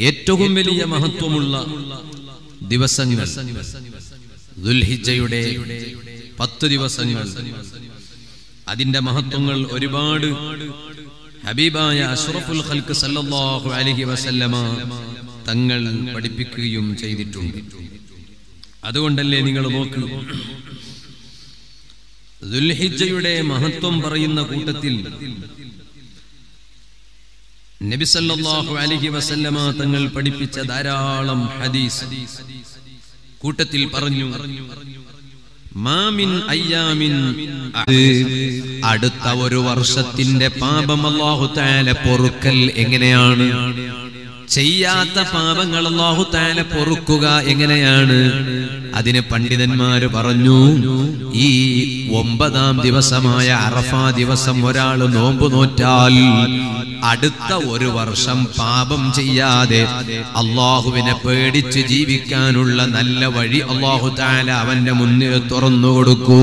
ഏറ്റവും വലിയ മഹത്വമുള്ള ദിവസങ്ങൾ. ദുൽഹിജയുടെ പത്ത് ദിവസങ്ങൾ. അതിന്റെ മഹത്വങ്ങൾ ഒരുപാട്. ഹബീബായ അഷ്റഫുൽ ഖൽക്ക് സല്ലല്ലാഹു അലൈഹി വസല്ലമ തങ്ങൾ പഠിപ്പിക്കുകയും ചെയ്തിട്ടുണ്ട്. അതുകൊണ്ടല്ലേ നിങ്ങൾ നോക്കൂ. ദുൽഹിജയുടെ മഹത്വം പറയുന്ന കൂട്ടത്തിൽ നബി സല്ലല്ലാഹു അലൈഹി വസല്ലമ തങ്ങൾ പഠിപ്പിച്ച ധാരാളം ഹദീസ്. കൂട്ടത്തിൽ പറഞ്ഞു മാമിൻ അടുത്ത ഒരു വർഷത്തിന്റെ പാപം അല്ലാഹു തആല പൊറുക്കൽ എങ്ങനെയാണ്? ചെയ്യാത്ത പാപങ്ങൾ അല്ലാഹു തആല പൊറുക്കുക എങ്ങനെയാണ്? അതിന് പണ്ഡിതന്മാര് പറഞ്ഞു ഈ ഒമ്പതാം ദിവസമായ അറഫാ ദിവസം ഒരാൾ നോമ്പ് നോറ്റാൽ അടുത്ത ഒരു വർഷം പാപം ചെയ്യാതെ അള്ളാഹുവിനെ പേടിച്ച് ജീവിക്കാനുള്ള നല്ല വഴി അള്ളാഹു താല അവന്റെ മുന്നിൽ തുറന്നു കൊടുക്കൂ.